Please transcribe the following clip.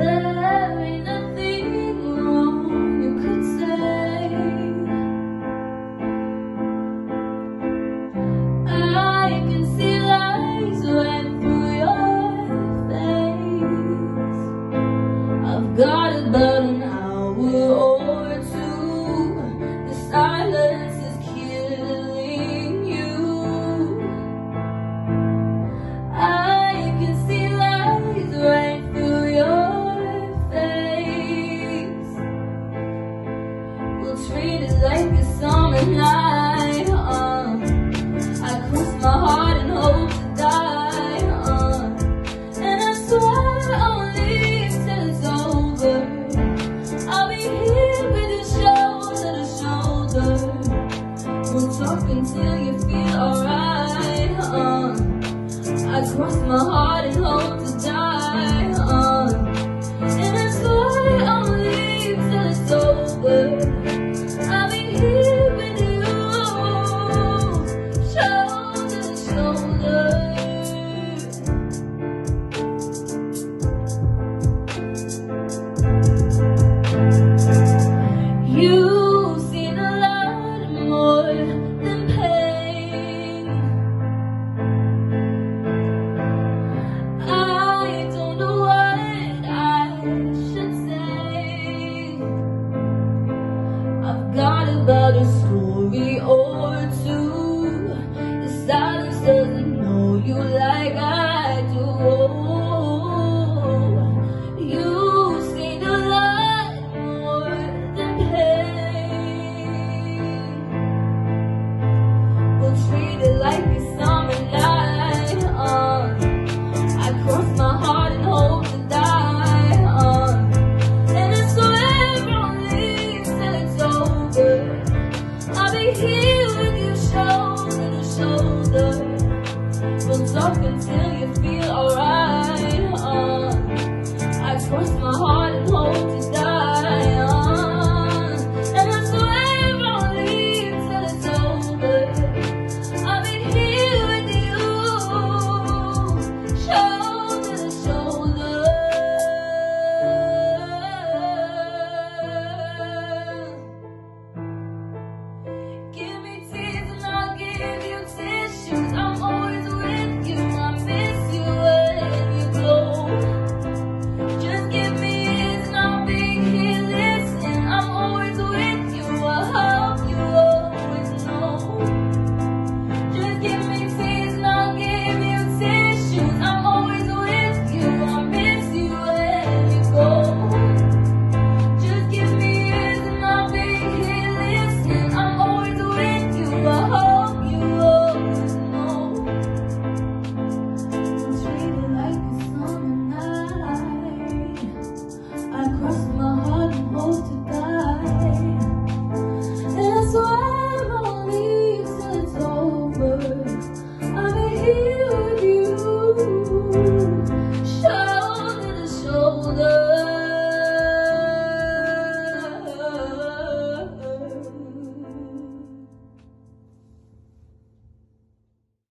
The treated like a summer night. I cross my heart and hope to die. Uh. And I swear I'll leave till it's over. I'll be here with you shoulder to shoulder. We'll talk until you feel alright. Uh. I cross my heart. treated like